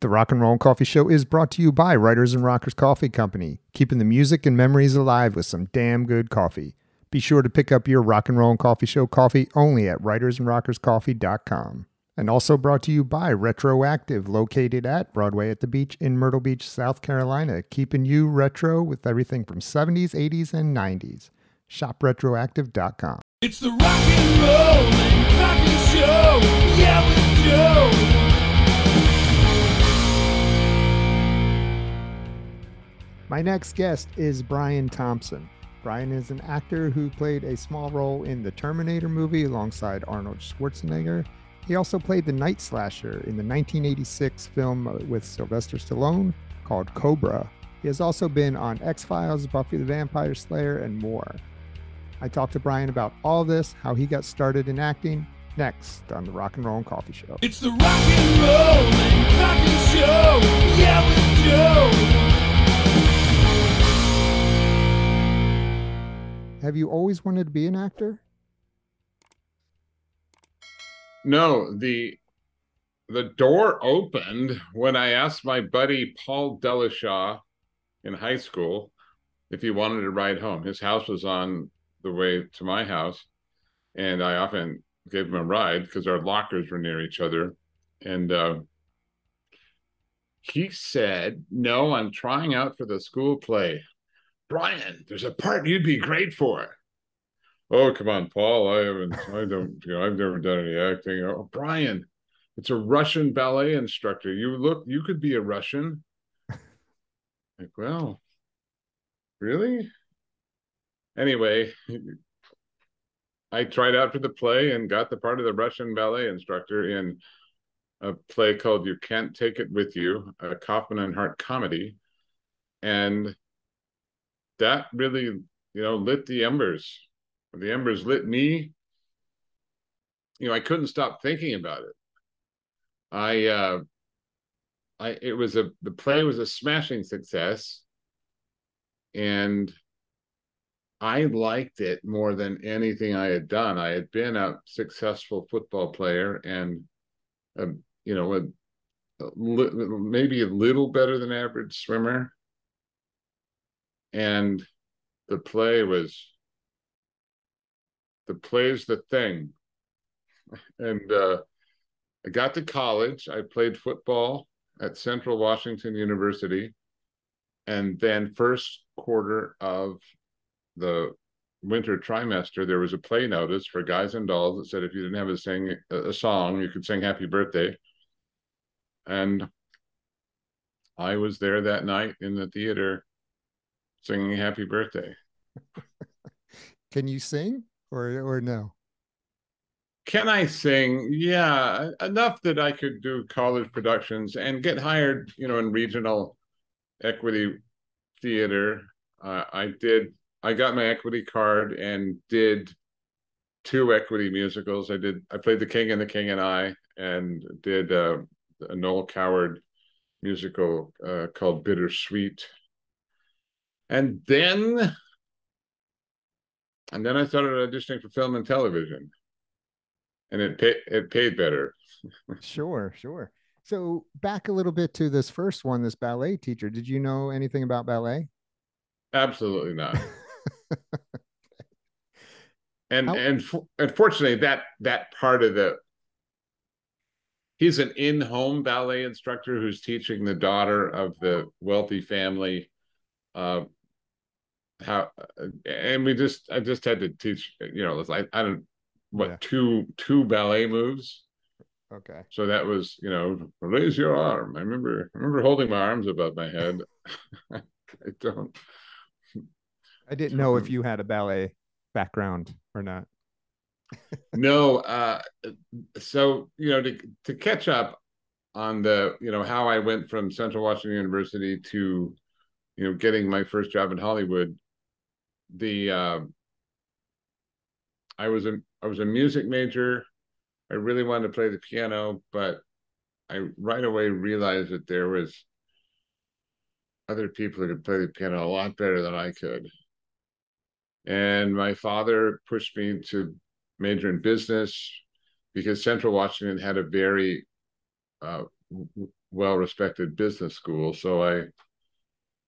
The Rock and Roll Coffee Show is brought to you by Writers and Rockers Coffee Company, keeping the music and memories alive with some damn good coffee. Be sure to pick up your Rock and Roll and Coffee Show coffee only at writersandrockerscoffee.com. And also brought to you by Retroactive, located at Broadway at the Beach in Myrtle Beach, South Carolina, keeping you retro with everything from 70s, 80s, and 90s. ShopRetroactive.com. It's the rock and roll coffee show. Yeah, with Joe. My next guest is Brian Thompson. Brian is an actor who played a small role in the Terminator movie alongside Arnold Schwarzenegger. He also played the Night Slasher in the 1986 film with Sylvester Stallone called Cobra. He has also been on X Files, Buffy the Vampire Slayer, and more. I talked to Brian about all this, how he got started in acting, next on the Rock and Roll and Coffee Show. It's the rock and roll and coffee show. Yeah. Have you always wanted to be an actor? No, the the door opened when I asked my buddy Paul Delishaw in high school if he wanted to ride home. His house was on the way to my house, and I often gave him a ride because our lockers were near each other. And uh, he said, "No, I'm trying out for the school play. Brian, there's a part you'd be great for." Oh, come on, Paul. I haven't, I don't, you know, I've never done any acting. Oh, Brian, it's a Russian ballet instructor. You look, you could be a Russian. Like, well, really? Anyway, I tried out for the play and got the part of the Russian ballet instructor in a play called You Can't Take It With You, a Kaufman and Hart comedy. And that really, you know, lit the embers. The embers lit me. You know i couldn't stop thinking about it. I uh i it was a the play was a smashing success. And i liked it more than anything i had done. I had been a successful football player and a, you know a, a maybe a little better than average swimmer and the play was the play's the thing. And uh, I got to college. I played football at Central Washington University. And then, first quarter of the winter trimester, there was a play notice for guys and dolls that said if you didn't have a sing a song, you could sing Happy Birthday. And I was there that night in the theater singing Happy Birthday. Can you sing? or or no? Can I sing? Yeah, enough that I could do college productions and get hired, you know, in regional equity theater. Uh, I did. I got my equity card and did two equity musicals. I did. I played The King and the King and I, and did uh, a Noel Coward musical uh, called Bittersweet. And then and then I started auditioning for film and television, and it paid it paid better. sure, sure. So back a little bit to this first one, this ballet teacher. Did you know anything about ballet? Absolutely not. and How- and unfortunately, that that part of the he's an in-home ballet instructor who's teaching the daughter of the wealthy family uh, how and we just i just had to teach you know i, I don't what yeah. two two ballet moves? Okay. So that was you know raise your arm. I remember i remember holding my arms above my head. I don't. I didn't know if you had a ballet background or not. No uh so you know to to catch up on the you know how i went from central washington university to you know getting my first job in hollywood the uh, I was a I was a music major. I really wanted to play the piano, but I right away realized that there was other people who could play the piano a lot better than I could. And my father pushed me to major in business because Central Washington had a very uh, well-respected business school. So I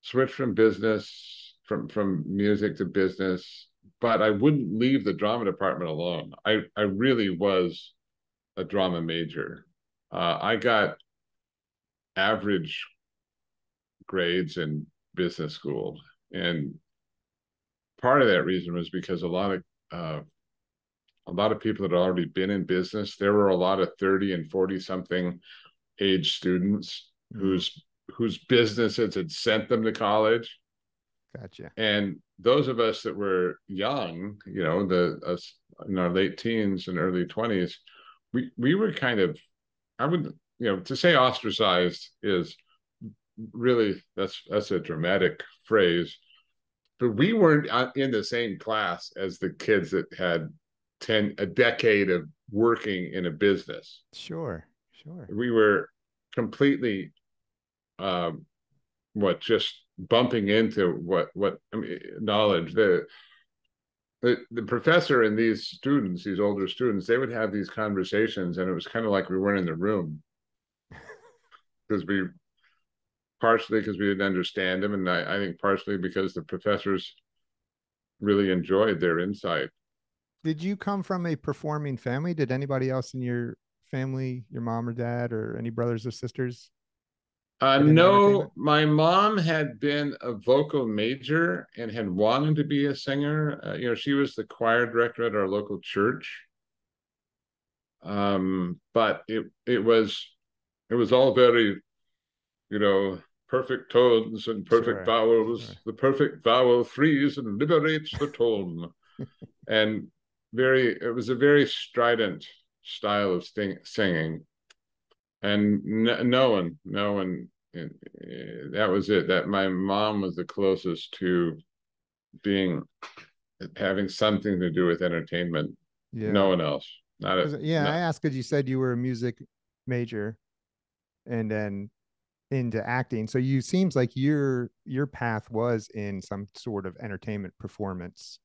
switched from business from from music to business, but I wouldn't leave the drama department alone. I I really was a drama major. Uh, I got average grades in business school, and part of that reason was because a lot of uh, a lot of people that had already been in business. There were a lot of thirty and forty something age students mm-hmm. whose whose businesses had sent them to college. Gotcha. And those of us that were young, you know, the us in our late teens and early twenties, we we were kind of, I would, you know, to say ostracized is really that's that's a dramatic phrase, but we weren't in the same class as the kids that had ten a decade of working in a business. Sure, sure. We were completely, um, what just bumping into what what I mean, knowledge the the, the professor and these students, these older students, they would have these conversations, and it was kind of like we weren't in the room because we partially because we didn't understand them, and I, I think partially because the professors really enjoyed their insight. Did you come from a performing family? Did anybody else in your family, your mom or dad, or any brothers or sisters uh, no, my mom had been a vocal major and had wanted to be a singer. Uh, you know, she was the choir director at our local church. Um, but it it was it was all very, you know, perfect tones and perfect sure. vowels. Sure. The perfect vowel frees and liberates the tone, and very. It was a very strident style of sting, singing and no, no one, no one, uh, that was it. That my mom was the closest to being having something to do with entertainment. Yeah. No one else. Not a, yeah. No. I asked because you said you were a music major, and then into acting. So you seems like your your path was in some sort of entertainment performance.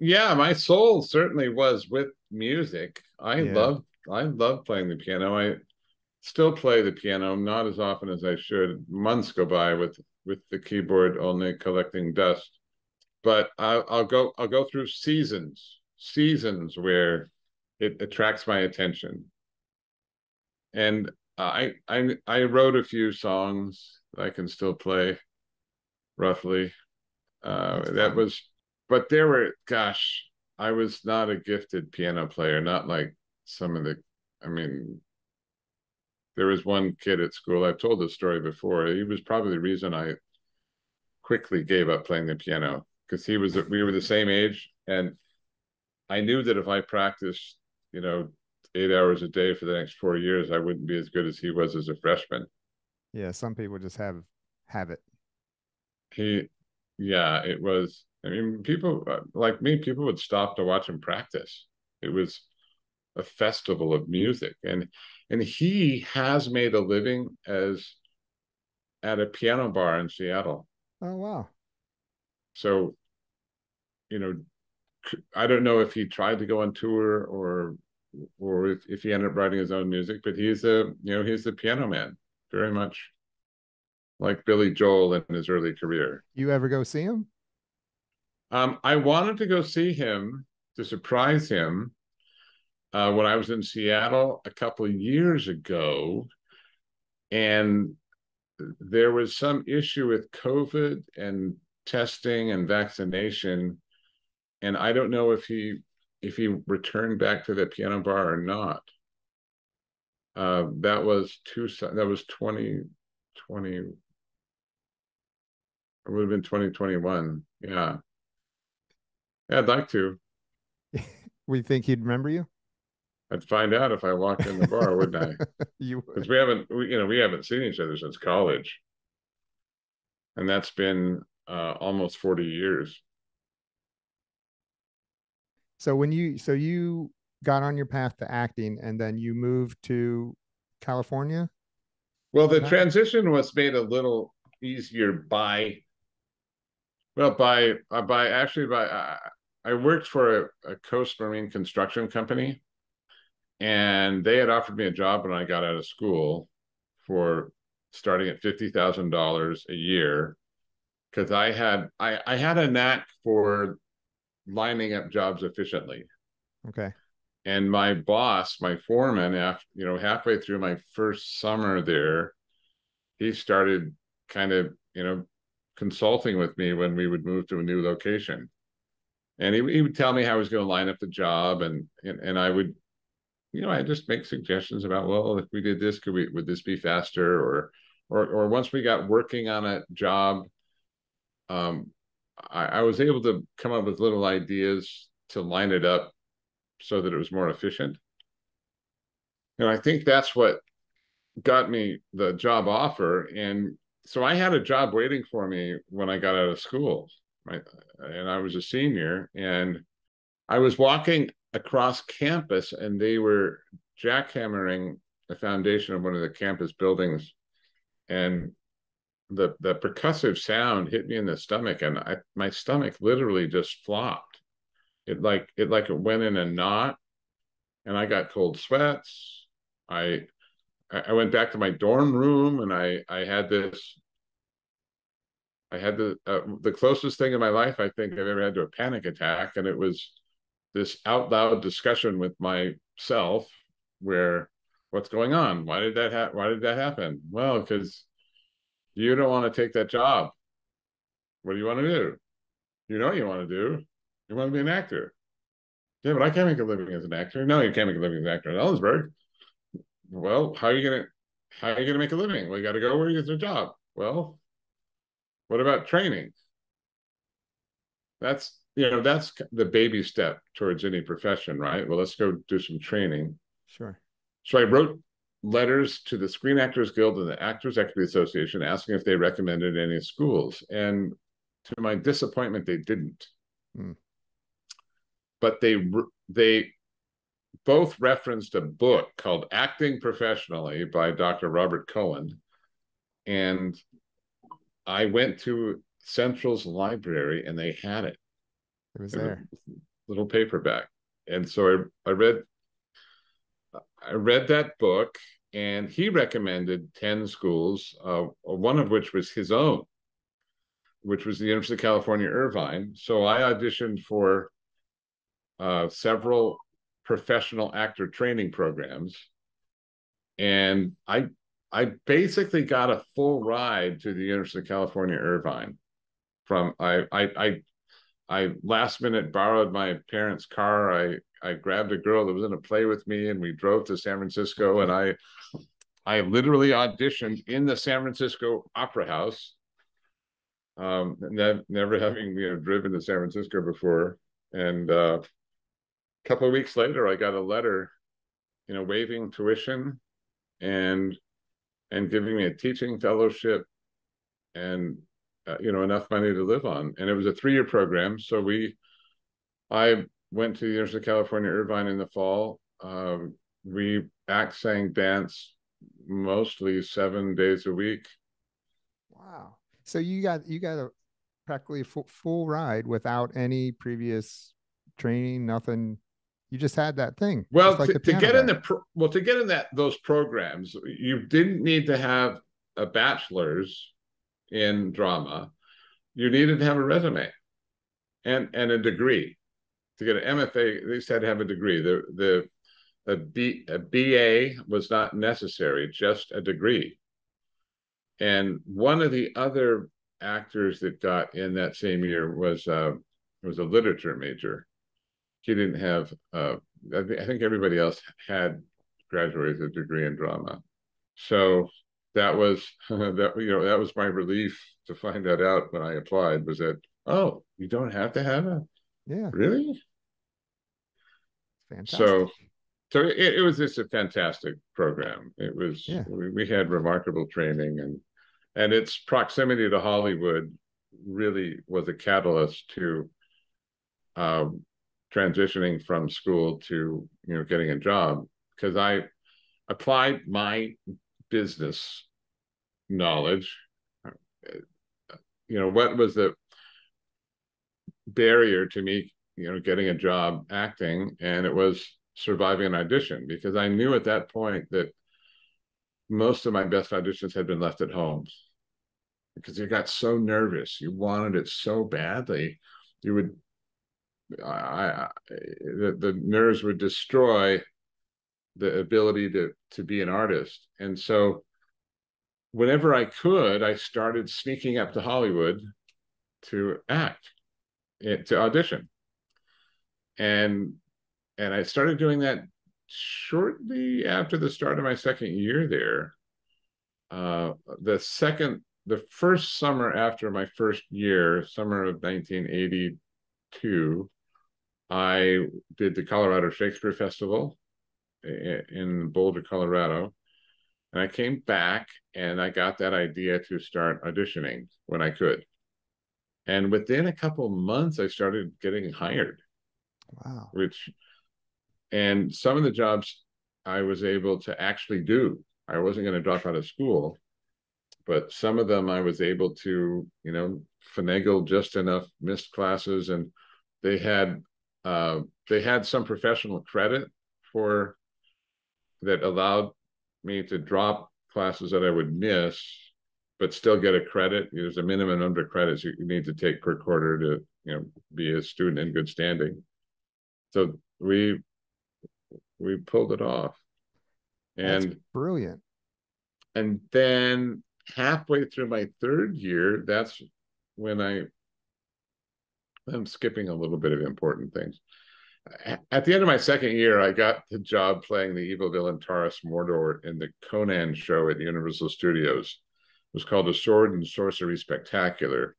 Yeah, my soul certainly was with music. I yeah. love I love playing the piano. I still play the piano, not as often as I should. Months go by with with the keyboard only collecting dust. But I'll, I'll go I'll go through seasons, seasons where it attracts my attention. And I I I wrote a few songs that I can still play roughly. Uh, that was, but there were, gosh, I was not a gifted piano player, not like some of the, I mean, there was one kid at school, I've told this story before. He was probably the reason I quickly gave up playing the piano because he was, we were the same age. And I knew that if I practiced, you know, eight hours a day for the next four years, I wouldn't be as good as he was as a freshman. Yeah. Some people just have, have it. He, yeah, it was, I mean, people uh, like me, people would stop to watch him practice. It was a festival of music, and and he has made a living as at a piano bar in Seattle. Oh wow! So, you know, I don't know if he tried to go on tour or or if, if he ended up writing his own music, but he's a you know he's the piano man, very much like Billy Joel in his early career. You ever go see him? Um, I wanted to go see him to surprise him uh, when I was in Seattle a couple of years ago, and there was some issue with COVID and testing and vaccination, and I don't know if he if he returned back to the piano bar or not. Uh, that was two. That was twenty twenty. It would have been twenty twenty one. Yeah. Yeah, I'd like to. we think he'd remember you. I'd find out if I walked in the bar, wouldn't I? you because we haven't, we, you know, we haven't seen each other since college, and that's been uh, almost forty years. So when you, so you got on your path to acting, and then you moved to California. Well, the transition was made a little easier by, well, by uh, by actually by uh, I worked for a, a Coast Marine construction company, and they had offered me a job when I got out of school for starting at fifty thousand dollars a year because I had I, I had a knack for lining up jobs efficiently. Okay. And my boss, my foreman, after you know, halfway through my first summer there, he started kind of, you know, consulting with me when we would move to a new location. And he, he would tell me how he was going to line up the job and, and and I would, you know, I just make suggestions about, well, if we did this, could we would this be faster? Or or or once we got working on a job, um, I, I was able to come up with little ideas to line it up so that it was more efficient. And I think that's what got me the job offer. And so I had a job waiting for me when I got out of school. And I was a senior and I was walking across campus and they were jackhammering the foundation of one of the campus buildings. And the the percussive sound hit me in the stomach and I my stomach literally just flopped it like it like it went in a knot and i got cold sweats i i went back to my dorm room and i i had this i had the uh, the closest thing in my life i think i've ever had to a panic attack and it was this out loud discussion with myself where what's going on why did that ha- why did that happen well because you don't want to take that job what do you want to do you know what you want to do you want to be an actor. Yeah, but I can't make a living as an actor. No, you can't make a living as an actor in Ellensburg. Well, how are you gonna how are you gonna make a living? Well, you got to go where you get a job. Well, what about training? That's you know that's the baby step towards any profession, right? Well, let's go do some training. Sure. So I wrote letters to the Screen Actors Guild and the Actors Equity Association asking if they recommended any schools, and to my disappointment, they didn't. Hmm but they they both referenced a book called Acting Professionally by Dr. Robert Cohen. And I went to Central's library and they had it. It was there. Little paperback. And so I, I read I read that book and he recommended 10 schools, uh, one of which was his own, which was the University of California, Irvine. So I auditioned for uh, several professional actor training programs, and I I basically got a full ride to the University of California Irvine. From I I I, I last minute borrowed my parents' car. I I grabbed a girl that was in a play with me, and we drove to San Francisco. And I I literally auditioned in the San Francisco Opera House. Um, ne- never having you know driven to San Francisco before, and uh, a couple of weeks later, I got a letter, you know, waiving tuition and and giving me a teaching fellowship and uh, you know enough money to live on. And it was a three year program, so we, I went to the University of California Irvine in the fall. Um, we act, sang, dance mostly seven days a week. Wow! So you got you got a practically full, full ride without any previous training, nothing you just had that thing. Well, like to, to, get in the pro- well to get in that those programs, you didn't need to have a bachelor's in drama. You needed to have a resume and and a degree. To get an MFA, they said to have a degree. The the a B a BA was not necessary, just a degree. And one of the other actors that got in that same year was uh, was a literature major he didn't have. Uh, I, th- I think everybody else had graduated a degree in drama, so that was that you know that was my relief to find that out when I applied. Was that oh you don't have to have a yeah really fantastic. So so it, it was just a fantastic program. It was yeah. we, we had remarkable training and and its proximity to Hollywood really was a catalyst to um, transitioning from school to you know getting a job because I applied my business knowledge. You know what was the barrier to me you know getting a job acting and it was surviving an audition because I knew at that point that most of my best auditions had been left at home because you got so nervous. You wanted it so badly. You would, I, I the, the nerves would destroy the ability to to be an artist. And so whenever I could, I started sneaking up to Hollywood to act, eh, to audition. And and I started doing that shortly after the start of my second year there. Uh, the second, the first summer after my first year, summer of 1982, I did the Colorado Shakespeare Festival in Boulder, Colorado. And I came back and I got that idea to start auditioning when I could. And within a couple months, I started getting hired. Wow. Which, and some of the jobs I was able to actually do. I wasn't going to drop out of school, but some of them I was able to, you know, finagle just enough missed classes, and they had uh, they had some professional credit for that allowed me to drop classes that I would miss, but still get a credit. There's a minimum number of credits you need to take per quarter to, you know, be a student in good standing. So we we pulled it off. And that's brilliant. And then halfway through my third year, that's when I I'm skipping a little bit of important things at the end of my second year, I got the job playing the evil villain Taras Mordor in the Conan show at Universal Studios. It was called the Sword and Sorcery Spectacular.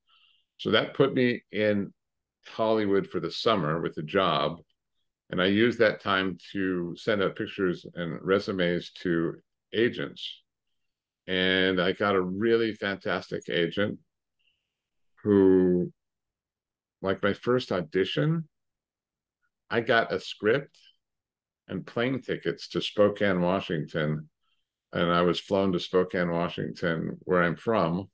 So that put me in Hollywood for the summer with a job. And I used that time to send out pictures and resumes to agents. And I got a really fantastic agent who, like my first audition, I got a script and plane tickets to Spokane, Washington. And I was flown to Spokane, Washington, where I'm from,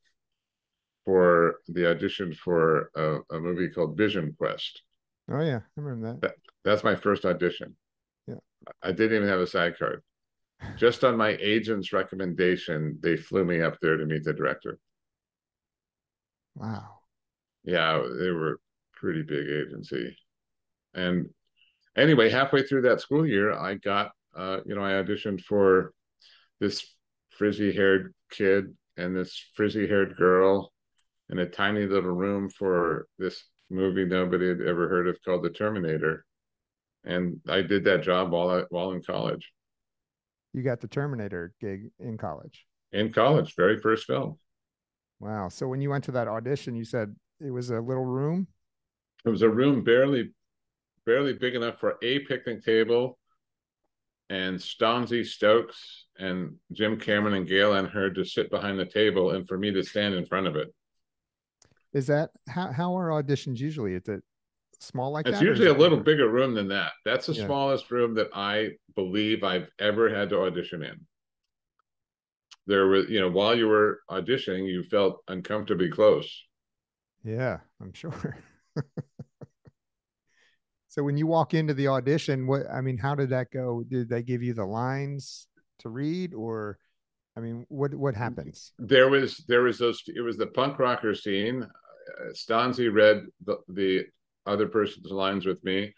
for the audition for a, a movie called Vision Quest. Oh, yeah. I remember that. that. That's my first audition. Yeah. I didn't even have a SAG card. Just on my agent's recommendation, they flew me up there to meet the director. Wow. Yeah, they were pretty big agency. And anyway, halfway through that school year, I got, uh, you know, I auditioned for this frizzy haired kid and this frizzy haired girl in a tiny little room for this movie nobody had ever heard of called The Terminator. And I did that job while I, while in college. You got the Terminator gig in college. In college, very first film. Wow. So when you went to that audition, you said it was a little room? It was a room barely barely big enough for a picnic table. And Stanzi Stokes and Jim Cameron and Gale Anne Hurd to sit behind the table and for me to stand in front of it. Is that how, how are auditions usually? Is it small like it's that? It's usually a little bigger room than that. That's the yeah. smallest room that I believe I've ever had to audition in. There was, you know, while you were auditioning, you felt uncomfortably close. Yeah, I'm sure. So when you walk into the audition, what I mean, how did that go? Did they give you the lines to read, or I mean, what what happens? There was there was those. It was the punk rocker scene. Uh, Stanzi read the, the other person's lines with me,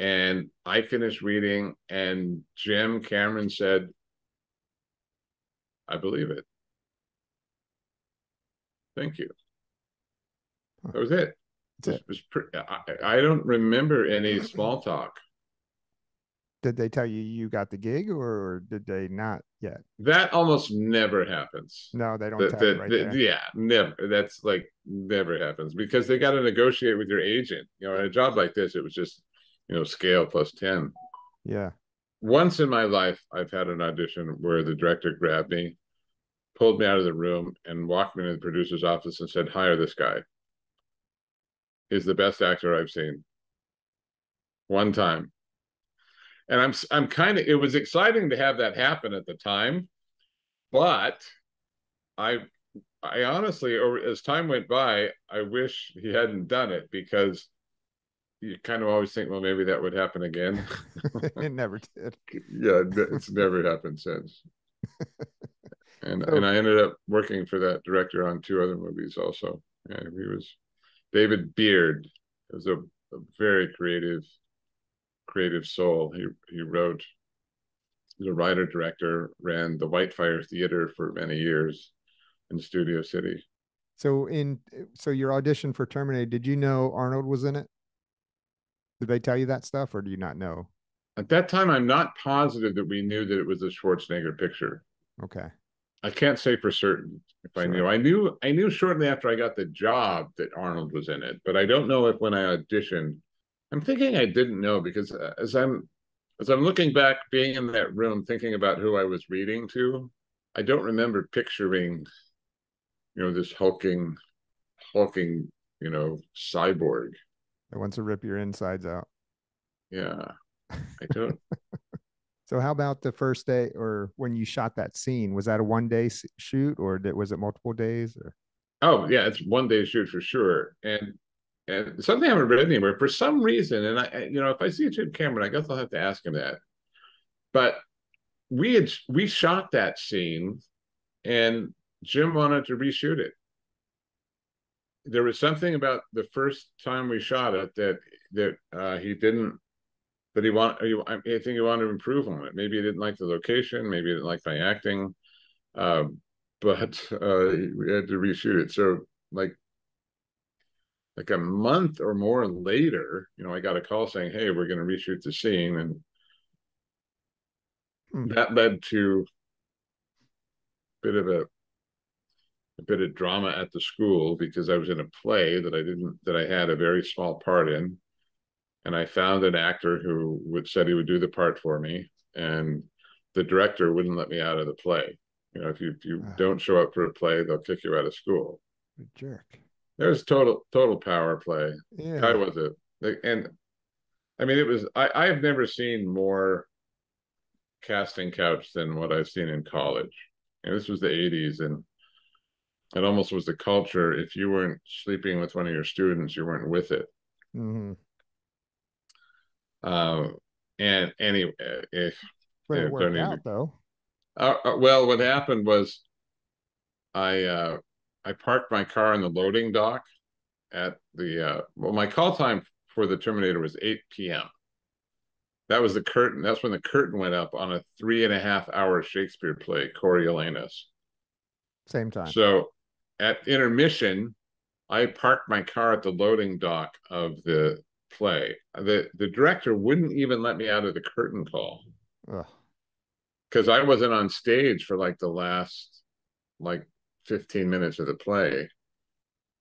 and I finished reading, and Jim Cameron said, "I believe it." Thank you. That was it. It was pretty, I, I don't remember any mm-hmm. small talk. Did they tell you you got the gig, or did they not yet? That almost never happens. No, they don't. The, tell the, right the. Yeah, never. That's like never happens because they got to negotiate with your agent. You know, in a job like this, it was just you know scale plus ten. Yeah. Once in my life, I've had an audition where the director grabbed me, pulled me out of the room, and walked me into the producer's office and said, "Hire this guy." Is the best actor I've seen. One time. And I'm I'm kind of it was exciting to have that happen at the time, but I I honestly, or as time went by, I wish he hadn't done it because you kind of always think, well, maybe that would happen again. it never did. yeah, it's never happened since. and So- and I ended up working for that director on two other movies also. And he was David Beaird was a, a very creative, creative soul. He he wrote. He's a writer director. Ran the Whitefire Theater for many years in Studio City. So in so your audition for Terminator, did you know Arnold was in it? Did they tell you that stuff, or do you not know? At that time, I'm not positive that we knew that it was a Schwarzenegger picture. Okay. I can't say for certain if I knew. I knew I knew shortly after I got the job that Arnold was in it, but I don't know if when I auditioned. I'm thinking I didn't know because uh, as I'm as I'm looking back, being in that room, thinking about who I was reading to, I don't remember picturing, you know, this hulking, hulking, you know, cyborg. That wants to rip your insides out. Yeah, I don't. So how about the first day or when you shot that scene? Was that a one day shoot or did, was it multiple days? Or Oh yeah, it's one day shoot for sure. And and something I haven't read anywhere for some reason. And I, you know, if I see Jim Cameron, I guess I'll have to ask him that. But we had we shot that scene, and Jim wanted to reshoot it. There was something about the first time we shot it that that uh, he didn't. That he want, he- I think he wanted to improve on it. Maybe he didn't like the location. Maybe he didn't like my acting. Um, but uh, we had to reshoot it. So like like a month or more later, you know, I got a call saying, "Hey, we're going to reshoot the scene," and that led to a bit of a a bit of drama at the school because I was in a play that I didn't that I had a very small part in, and I found an actor who would said he would do the part for me, and the director wouldn't let me out of the play. You know, if you if you Ah. don't show up for a play, they'll kick you out of school. a jerk? There was total total power play. Yeah. I was it, Like, and I mean, it was. I I have never seen more casting couch than what I've seen in college. And this was the '80s, and it almost was the culture. If you weren't sleeping with one of your students, you weren't with it. hmm Um, and anyway, if But it worked out though. Uh, uh, well, what happened was, I uh, I parked my car in the loading dock at the uh, well, my call time for the Terminator was eight p.m. That was the curtain. That's when the curtain went up on a three and a half hour Shakespeare play, Coriolanus. Same time. So, at intermission, I parked my car at the loading dock of the play. the The director wouldn't even let me out of the curtain call because I wasn't on stage for like the last like 15 minutes of the play.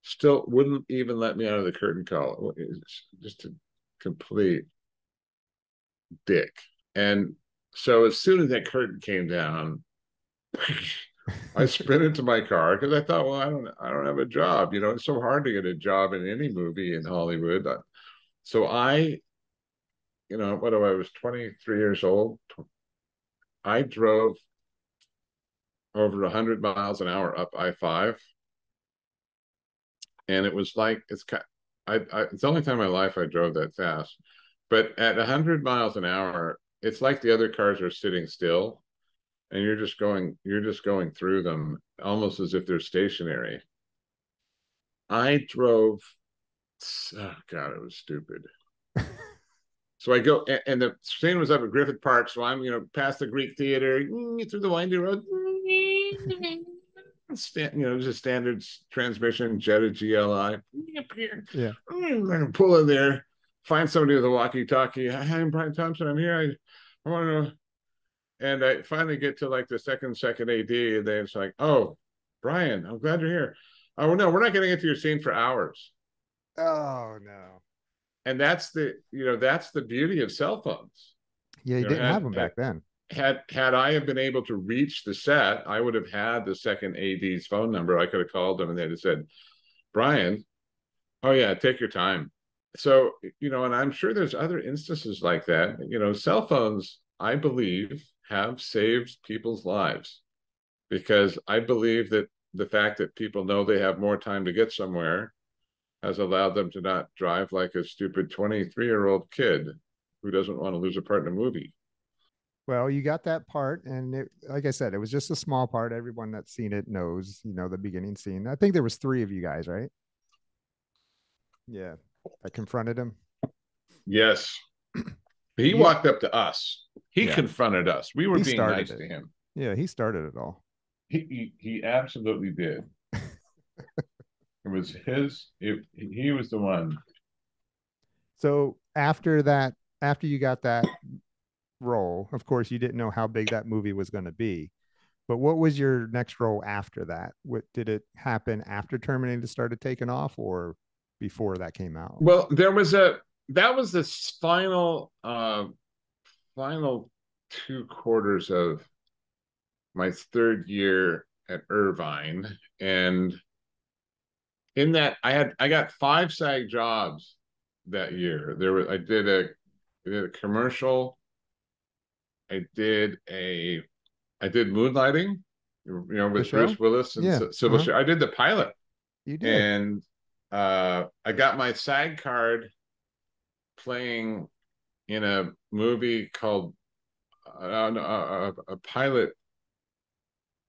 Still wouldn't even let me out of the curtain call. It's just a complete dick. And so as soon as that curtain came down, I sprinted to my car because I thought, well, I don't, I don't have a job. You know, it's so hard to get a job in any movie in Hollywood. So I, you know, what I was 23 years old. I drove over 100 miles an hour up I 5. And it was like, it's kind I, I, it's the only time in my life I drove that fast. But at 100 miles an hour, it's like the other cars are sitting still and you're just going you're just going through them almost as if they're stationary. I drove oh god, it was stupid. So I go, and, and the scene was up at Griffith Park. So I'm, you know, past the Greek Theater, mm, through the windy road. Mm, Stand, you know, a standard transmission, Jetta GLI. Mm, yeah. Mm, I'm gonna pull in there, find somebody with a walkie-talkie. Hi, I'm Brian Thompson. I'm here. I, I want to. And I finally get to like the second second AD, and then it's like, oh, Brian, I'm glad you're here. Oh no, we're not going to get to your scene for hours Oh no. and that's the you know that's the beauty of cell phones Yeah, you know, didn't had- have them back then. had had i have been able to reach the set i would have had the second ad's phone number i could have called them and they'd have said brian oh yeah take your time so you know and i'm sure there's other instances like that you know cell phones i believe have saved people's lives because i believe that the fact that people know they have more time to get somewhere has allowed them to not drive like a stupid 23 year old kid who doesn't want to lose a part in a movie. Well, you got that part, and it, like I said, it was just a small part. Everyone that's seen it knows, you know, the beginning scene. I think there was three of you guys, right? Yeah, I confronted him. Yes. He Yeah. walked up to us. He Yeah. confronted us. We were He being nice it. to him. Yeah, he started it all. He, he he absolutely did. it was his. It, he was the one. So after that, after you got that role, of course, you didn't know how big that movie was going to be. But what was your next role after that? What did it happen after Terminator started taking off, or before that came out? Well, there was a that was the final uh final two quarters of my third year at Irvine. And in that I had I got five SAG jobs that year. There was I did a, I did a commercial. I did a I did moonlighting, you know, with show? Bruce Willis and Yeah, Cybill uh-huh. I did the pilot You did. and uh I got my SAG card playing in a movie called uh, no, a, a, a pilot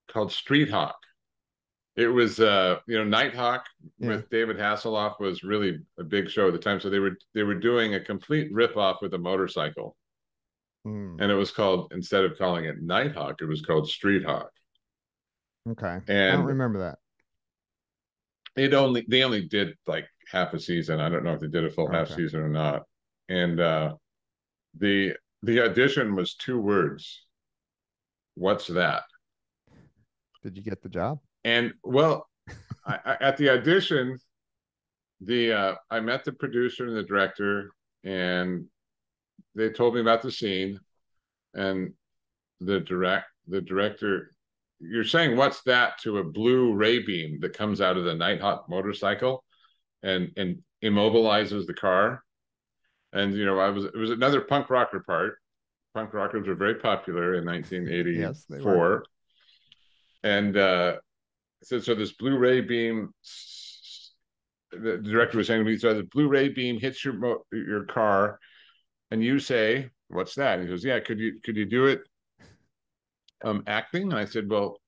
called Street Hawk. It was uh you know Nighthawk Yeah. with David Hasselhoff was really a big show at the time. So they were they were doing a complete ripoff with a motorcycle, Hmm, and it was called instead of calling it Nighthawk, it was called Street Hawk. okay. I don't remember that. it only they only did like half a season. I don't know if they did a full half season or not. And uh the the audition was two words. What's that? Did you get the job? And well, I, I, at the audition, the uh I met the producer and the director, and they told me about the scene, and the direct the director. You're saying what's that to a blue ray beam that comes out of the Nighthawk motorcycle, and and immobilizes the car, and you know I was it was another punk rocker part. Punk rockers were very popular in 1984, Yes, and uh, so so this Blu-ray beam. The director was saying to me, "So the Blu-ray beam hits your your car, and you say, "What's that?" And he goes, "Yeah, could you could you do it um acting?" And I said, "Well,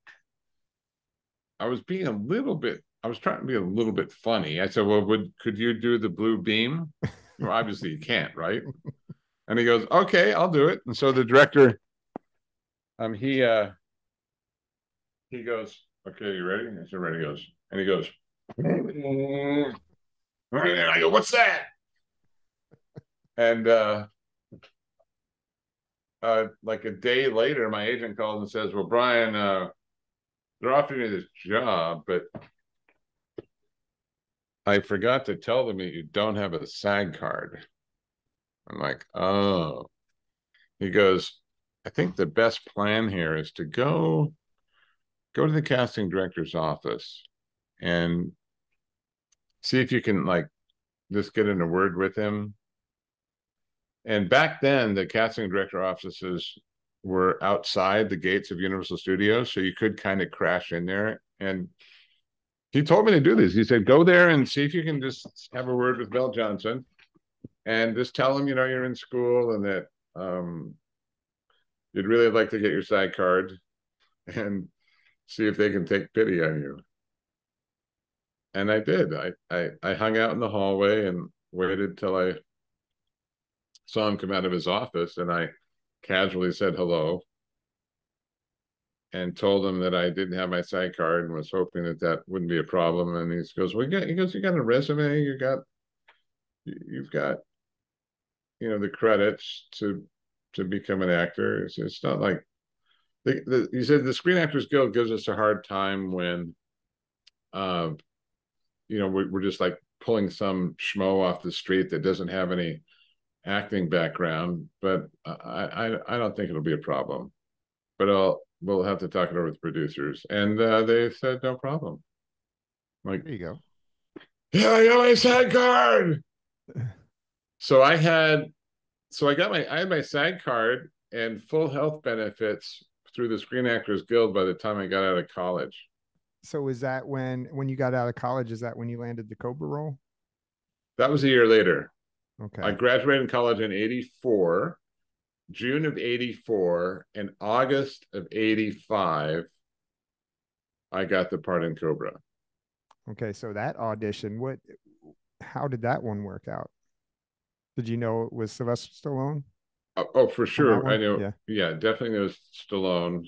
I was being a little bit I was trying to be a little bit funny." I said, "Well, would could you do the blue beam?" well, obviously you can't, right? And he goes, "Okay, I'll do it." And so the director um he uh he goes, "Okay, you ready?" I said, "Ready." He goes, and he goes, and I go, "What's that?" And uh uh like a day later, my agent calls and says, "Well, Brian, uh they're offering me this job, but I forgot to tell them that you don't have a SAG card." I'm like, "Oh." He goes, "I think the best plan here is to go go to the casting director's office and see if you can like just get in a word with him." And back then, the casting director offices were outside the gates of Universal Studios, so you could kind of crash in there. And he told me to do this. He said, "Go there and see if you can just have a word with Bill Johnson, and just tell him you know you're in school and that um, you'd really like to get your SAG card, and see if they can take pity on you." And I did. I I, I hung out in the hallway and waited till I saw him come out of his office, and I casually said hello and told him that I didn't have my SAG card and was hoping that that wouldn't be a problem. And he goes, "Well, you got, he goes, you got a resume, you got, you- you've got, you know, the credits to to become an actor. It's, it's not like the, the he said the Screen Actors Guild gives us a hard time when, uh, you know, we're, we're just like pulling some schmo off the street that doesn't have any acting background, but I, I I don't think it'll be a problem. But I'll we'll have to talk it over with the producers, and uh, they said no problem. Like, There you go. yeah, I got my SAG card. so I had, so I got my I had my SAG card and full health benefits through the Screen Actors Guild by the time I got out of college. So is that when when you got out of college? Is that when you landed the Cobra role? That was a year later. Okay. I graduated college in 84, June of 84, and August of 85. I got the part in Cobra. Okay, so that audition, what how did that one work out? Did you know it was Sylvester Stallone? Oh, oh, for sure. I know. Yeah. Yeah. definitely was Stallone.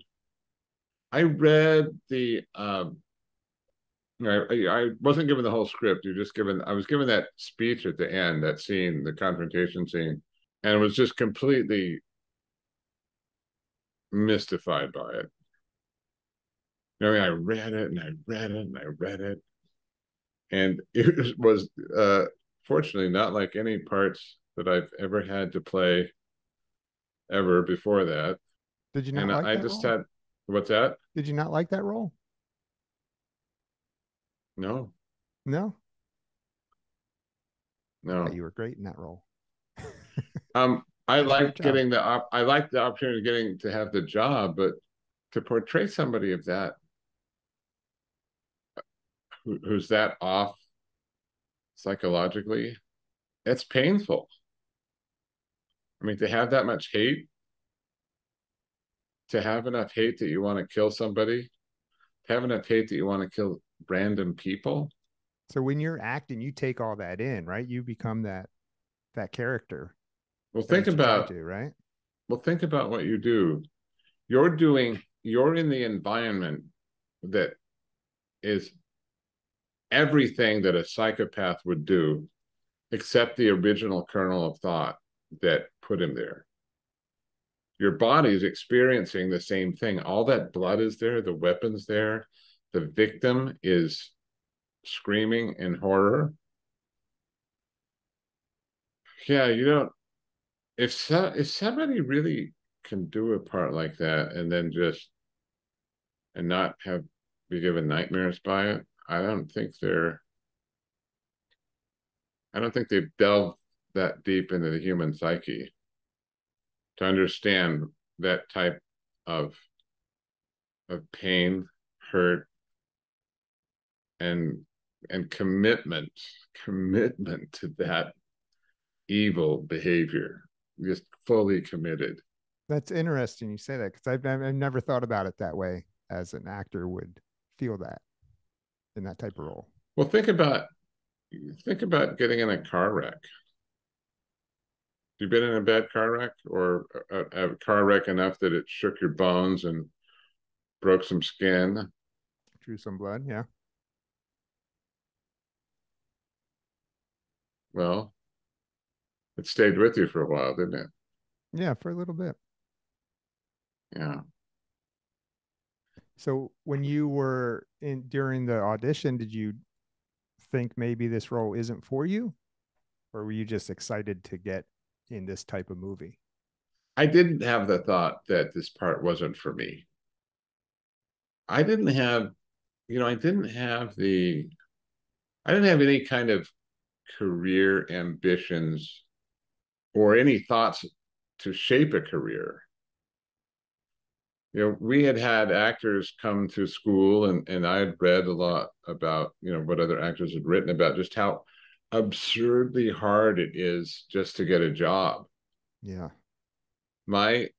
I read the um I, I I wasn't given the whole script. You're just given I was given that speech at the end, that scene, the confrontation scene, and was just completely mystified by it. I mean, I read it and I read it and I read it. And it was uh fortunately not like any parts that I've ever had to play ever before that. Did you not And like I that just role? had what's that? Did you not like that role? No, No, no. thought you were great in that role. Um, I Did a great like job. getting the op- I like the opportunity of getting to have the job, but to portray somebody of that who, who's that off psychologically, it's painful. I mean, to have that much hate, to have enough hate that you want to kill somebody, to have enough hate that you want to kill random people. So when you're acting, you take all that in, right? You become that that character. Well, think about to, right? well think about what you do you're doing you're in the environment that is everything that a psychopath would do except the original kernel of thought that put him there. Your body's experiencing the same thing. All that blood is there the weapons there. The victim is screaming in horror. Yeah you don't if so, if somebody really can do a part like that and then just and not have be given nightmares by it, I don't think they're I don't think they've delved that deep into the human psyche to understand that type of of pain, hurt, and and commitment, commitment to that evil behavior just fully committed. That's interesting you say that because I've, I've never thought about it that way as an actor would feel that in that type of role. Well, think about think about getting in a car wreck. You been in a bad car wreck or a, a car wreck enough that it shook your bones and broke some skin? Drew some blood, yeah. Well, it stayed with you for a while, didn't it? Yeah, for a little bit. Yeah. So when you were in during the audition, did you think maybe this role isn't for you? Or were you just excited to get in this type of movie? I didn't have the thought that this part wasn't for me. I didn't have, you know, I didn't have the, I didn't have any kind of career ambitions or any thoughts to shape a career. You know, we had had actors come to school, and and I had read a lot about you know what other actors had written about just how absurdly hard it is just to get a job Yeah. my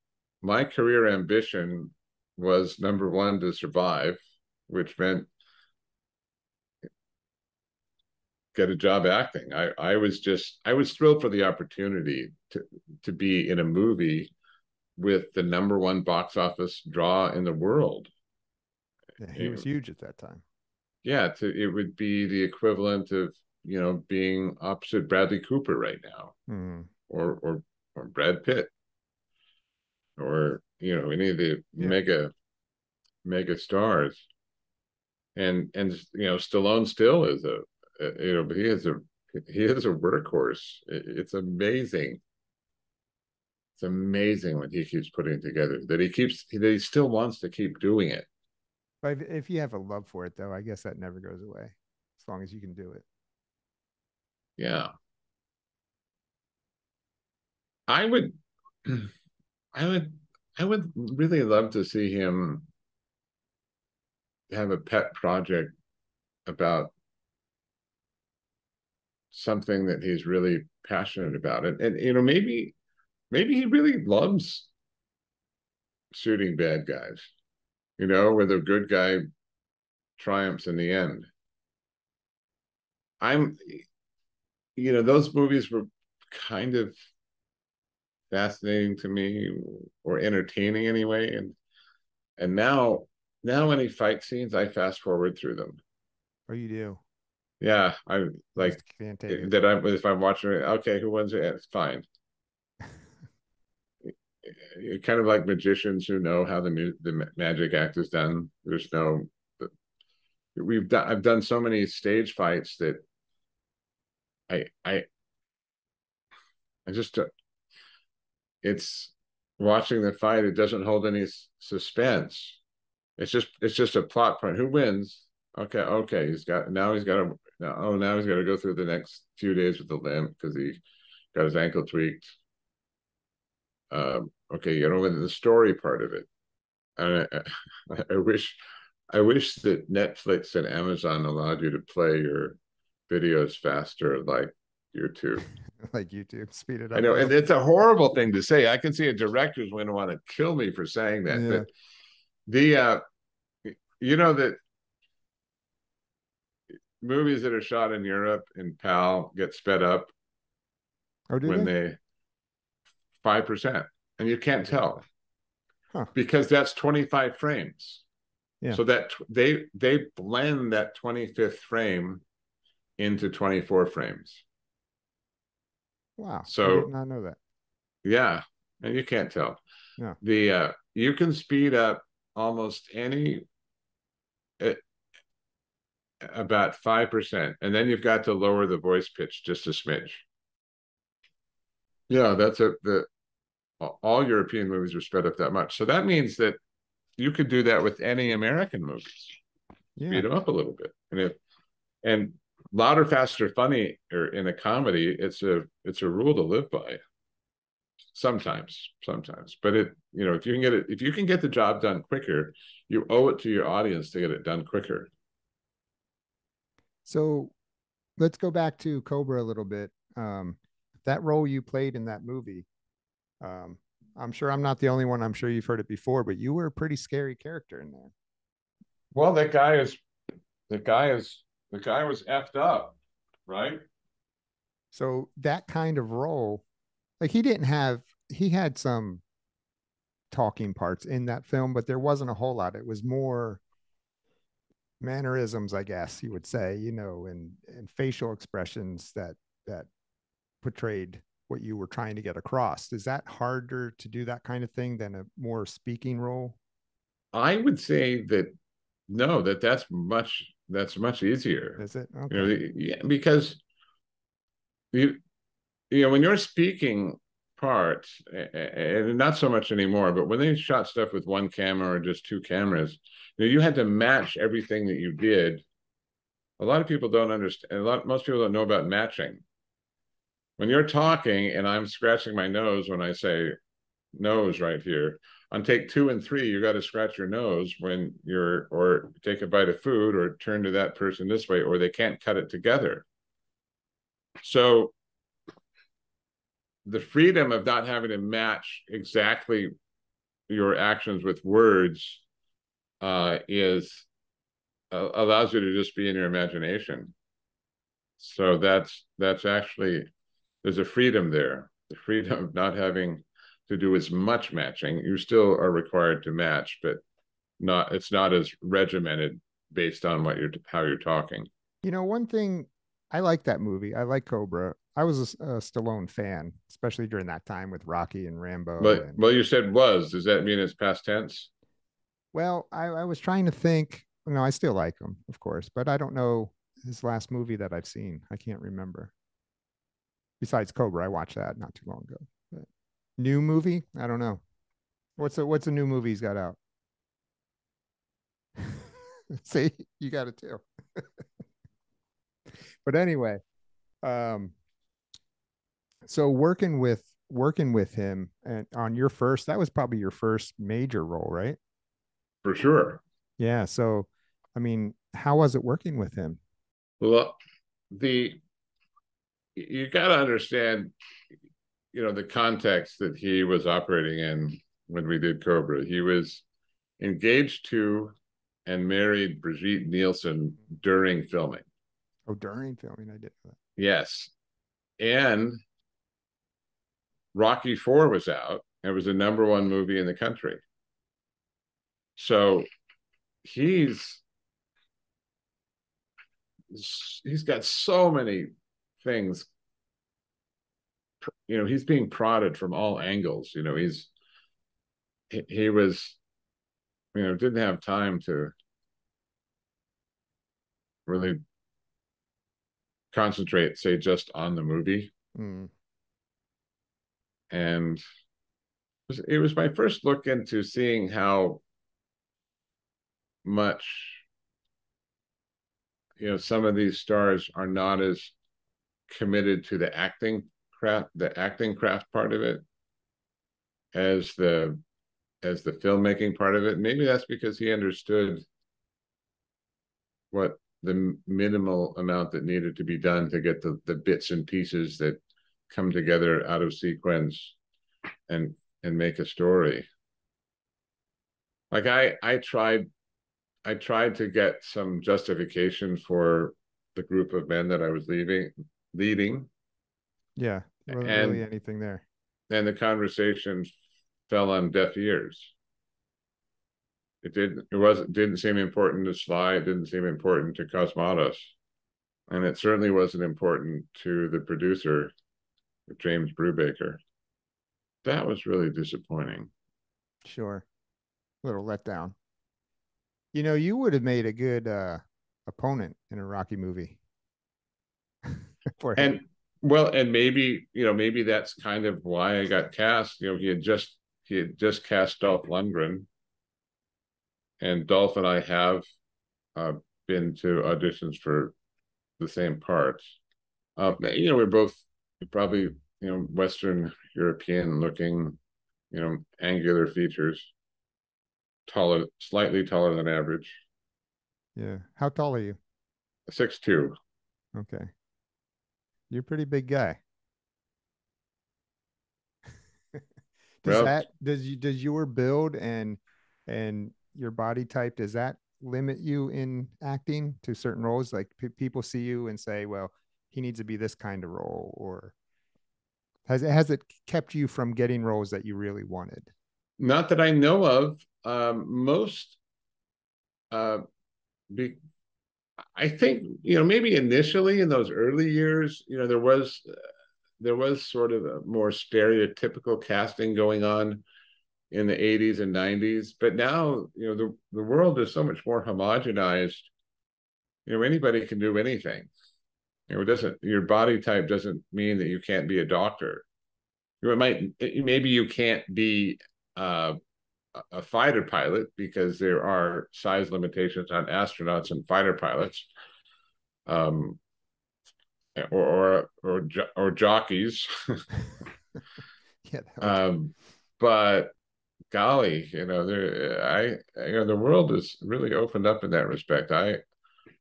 my career ambition was number one to survive which meant get a job acting i i was just i was thrilled for the opportunity to to be in a movie with the number one box office draw in the world yeah he was huge at that time. yeah to it would be the equivalent of you know being opposite bradley cooper right now Mhm. or or or Brad Pitt or you know any of the Yeah. mega mega stars and and you know Stallone still is a, you know but he is a he is a workhorse It- it's amazing it's amazing what he keeps putting together that he keeps that he still wants to keep doing it But if, if you have a love for it though, I guess that never goes away as long as you can do it. Yeah I would I would I would really love to see him have a pet project about something that he's really passionate about. And and you know, maybe maybe he really loves shooting bad guys, you know, where the good guy triumphs in the end. I'm you know, those movies were kind of fascinating to me or entertaining anyway. And and now now any fight scenes, I fast forward through them. Oh, you do. Yeah, I like can't take it. that. i'm if I'm watching it, okay, who wins it? It's fine. You're kind of like magicians who know how the the magic act is done. There's no. We've done. I've done so many stage fights that. I I. I just. uh, It's watching the fight. It doesn't hold any suspense. It's just it's just a plot point. Who wins? Okay, okay. He's got now. He's got to. Now, oh, now he's got to go through the next few days with the limp because he got his ankle tweaked. Um, okay, you know the story part of it. And I, I wish, I wish that Netflix and Amazon allowed you to play your videos faster, like YouTube. like YouTube, speed it up. I know, and it's a horrible thing to say. I can see a director's going to want to kill me for saying that. Yeah. But the, uh, you know that movies that are shot in Europe in PAL get sped up oh, do when they? five percent, and you can't tell Huh. because that's twenty five frames. Yeah. So that they they blend that twenty fifth frame into twenty four frames. Wow. So I did not know that. Yeah, and you can't tell. Yeah. The uh, you can speed up almost any. uh, about five percent, and then you've got to lower the voice pitch just a smidge. Yeah, that's a the all European movies are sped up that much. So that means that you could do that with any American movies. Yeah. Speed them up a little bit. And if and louder, faster, funny or in a comedy, it's a it's a rule to live by. Sometimes, sometimes. But it, you know, if you can get it, if you can get the job done quicker, you owe it to your audience to get it done quicker. So let's go back to Cobra a little bit. Um, that role you played in that movie, um, I'm sure I'm not the only one. I'm sure you've heard it before, but you were a pretty scary character in there. Well, that guy is the guy is the guy was effed up, right? So that kind of role, like he didn't have, he had some talking parts in that film, but there wasn't a whole lot. It was more mannerisms, I guess you would say, you know, and and facial expressions that that portrayed what you were trying to get across. Is that harder to do that kind of thing than a more speaking role? I would say that no, that that's much that's much easier. Is it? Okay. You know, the- yeah, because you you know when you're speaking a- and not so much anymore, but when they shot stuff with one camera or just two cameras, you know, you had to match everything that you did. A lot of people don't understand. A lot, most people don't know about matching. When you're talking and I'm scratching my nose when I say nose right here, on take two and three, you got to scratch your nose when you're, or take a bite of food, or turn to that person this way, or they can't cut it together. So the freedom of not having to match exactly your actions with words uh, is uh, allows you to just be in your imagination. So that's that's actually there's a freedom there, the freedom of not having to do as much matching. You still are required to match, but not it's not as regimented based on what you're how you're talking. You know, one thing I like that movie. I like Cobra. I was a, a Stallone fan, especially during that time with Rocky and Rambo. But and, well, you said was. Does that mean it's past tense? Well, I, I was trying to think. No, I still like him, of course, but I don't know his last movie that I've seen. I can't remember. Besides Cobra, I watched that not too long ago. New movie? I don't know. What's a what's a new movie he's got out? See, you got it too. but anyway, um, so working with working with him and on your first, that was probably your first major role, right? For sure. Yeah. So, I mean, how was it working with him? Well, the you got to understand, you know, the context that he was operating in when we did Cobra. He was engaged to and married Brigitte Nielsen during filming. Oh, during filming, I did that. Yes. And Rocky Four was out. It was the number one movie in the country. So he's he's got so many things you know he's being prodded from all angles you know he's he, he was you know didn't have time to really concentrate say just on the movie Mm. and it was, it was my first look into seeing how much you know some of these stars are not as committed to the acting craft the acting craft part of it as the as the filmmaking part of it. Maybe that's because he understood what the minimal amount that needed to be done to get the the bits and pieces that come together out of sequence and and make a story. Like i i tried i tried to get some justification for the group of men that i was leaving leading. Yeah, wasn't And- really anything there. and the conversation fell on deaf ears it didn't it wasn't didn't seem important to sly it didn't seem important to cosmatos and it certainly wasn't important to the producer james brubaker that was really disappointing Sure, little letdown. You know, you would have made a good uh opponent in a Rocky movie. For him. and well and maybe you know maybe that's kind of why i got cast you know he had just he had just cast dolph lundgren. And dolph and i have uh, been to auditions for the same parts. Uh, you know we're both probably you know western european looking you know angular features taller slightly taller than average. Yeah, how tall are you? six two. Okay, you're a pretty big guy. does Well- that does you does your build and and your body type does that limit you in acting to certain roles? Like pe people see you and say, well, he needs to be this kind of role, or has it has it kept you from getting roles that you really wanted? Not that I know of. Um, most, uh, be, I think you know maybe initially in those early years, you know there was uh, there was sort of a more stereotypical casting going on in the 80s and 90s, but now you know the the world is so much more homogenized. You know anybody can do anything. You know it doesn't your body type doesn't mean that you can't be a doctor. You know, it might maybe you can't be uh, a fighter pilot because there are size limitations on astronauts and fighter pilots, um, or or or, or jockeys. Yeah, um, but golly, you know, there I you know the world is really opened up in that respect. I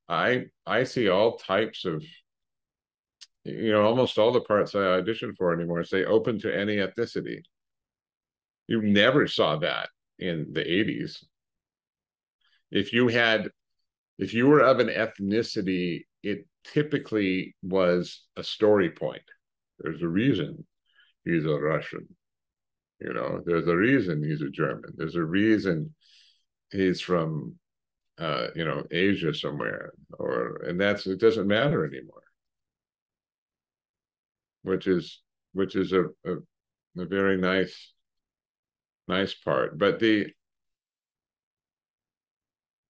I I see all types of you know almost all the parts I audition for anymore say open to any ethnicity. You never saw that in the 80s. If you had if you were of an ethnicity, it typically was a story point. There's a reason he's a Russian. You know, there's a reason he's a German. There's a reason he's from uh, you know, Asia somewhere, or and that's it doesn't matter anymore. Which is which is a, a, a very nice nice part. But the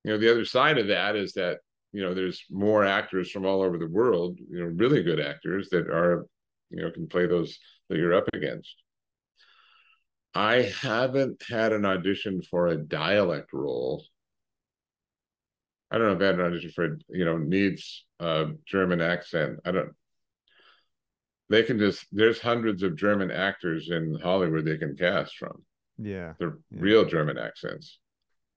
you know, the other side of that is that, you know, there's more actors from all over the world, you know, really good actors that are, you know, can play those that you're up against. I haven't had an audition for a dialect role. I don't know if I had an audition for, you know, needs a German accent. I don't. They can just. There's hundreds of German actors in Hollywood they can cast from. Yeah, They're Yeah. real German accents.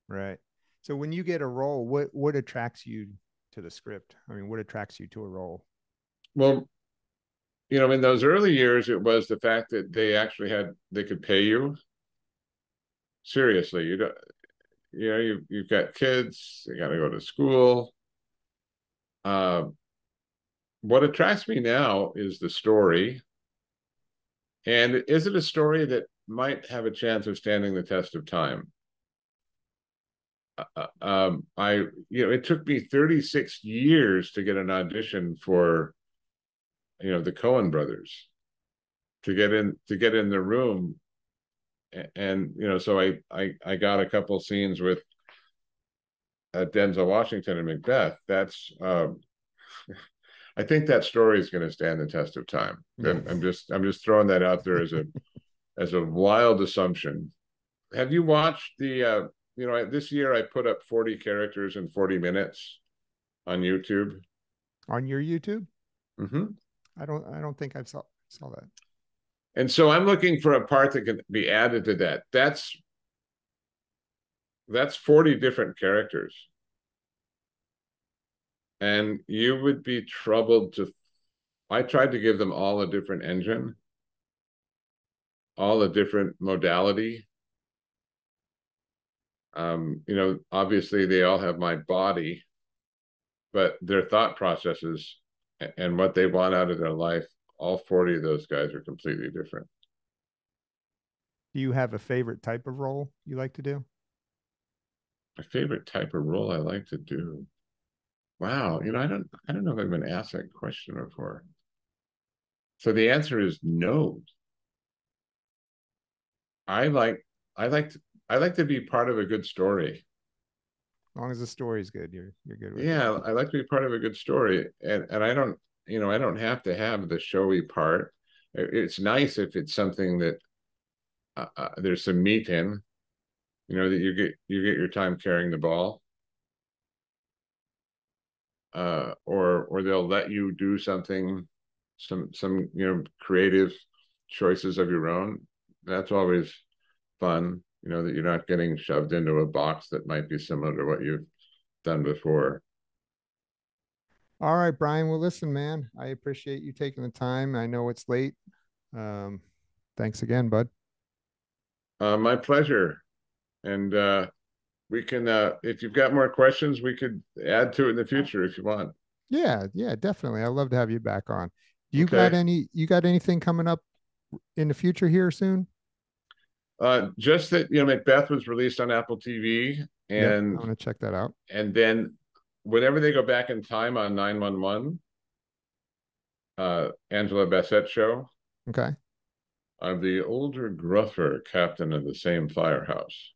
right. So when you get a role, what what attracts you to the script? I mean, what attracts you to a role? Well, you know, in those early years, it was the fact that they actually had they could pay you. Seriously, you don't, you know, you you've got kids, they got to go to school. Uh, what attracts me now is the story. And is it a story that might have a chance of standing the test of time? Uh, uh um, I, you know, it took me 36 years to get an audition for you know the Coen brothers to get in to get in the room and you know so I I I got a couple scenes with uh, Denzel Washington and Macbeth that's um I think that story is going to stand the test of time yeah. I'm just I'm just throwing that out there as a as a wild assumption have you watched the uh you know this year I put up 40 characters in 40 minutes on YouTube on your YouTube mm-hmm. I don't I don't think I saw saw that. And so I'm looking for a part that can be added to that. That's that's 40 different characters. And you would be troubled to I tried to give them all a different engine, all the different modality. Um, you know, obviously they all have my body, but their thought processes and what they want out of their life, all 40 of those guys are completely different. Do you have a favorite type of role you like to do? My favorite type of role I like to do. Wow, you know, I don't I don't know if I've been asked that question before. So the answer is no. I like I like to I like to be part of a good story As long as the story is good, you're you're good. yeah, it. I like to be part of a good story, and and I don't, you know, I don't have to have the showy part. It's nice if it's something that uh, uh, there's some meat in, you know, that you get you get your time carrying the ball, uh, or or they'll let you do something, some some you know creative choices of your own. That's always fun you know, that you're not getting shoved into a box that might be similar to what you've done before. All right, Brian. Well, listen, man, I appreciate you taking the time. I know it's late. Um, thanks again, bud. Uh, my pleasure. And uh, we can, uh, if you've got more questions, we could add to it in the future if you want. Yeah, yeah, definitely. I'd love to have you back on. You okay. got any? You got anything coming up in the future here soon? Uh, just that you know, Macbeth was released on Apple TV, and yep, I want to check that out. And then, whenever they go back in time on nine one one, uh, Angela Bassett show. Okay. I'm the older, gruffer captain of the same firehouse.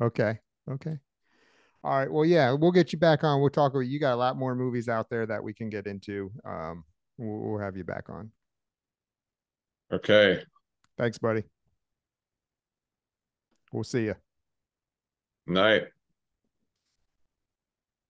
Okay. Okay. All right. Well, yeah, we'll get you back on. We'll talk about you got a lot more movies out there that we can get into. Um, we'll, we'll have you back on. Okay. Thanks, buddy. We'll see you. Night.